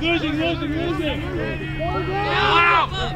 Losing, losing, losing. Wow!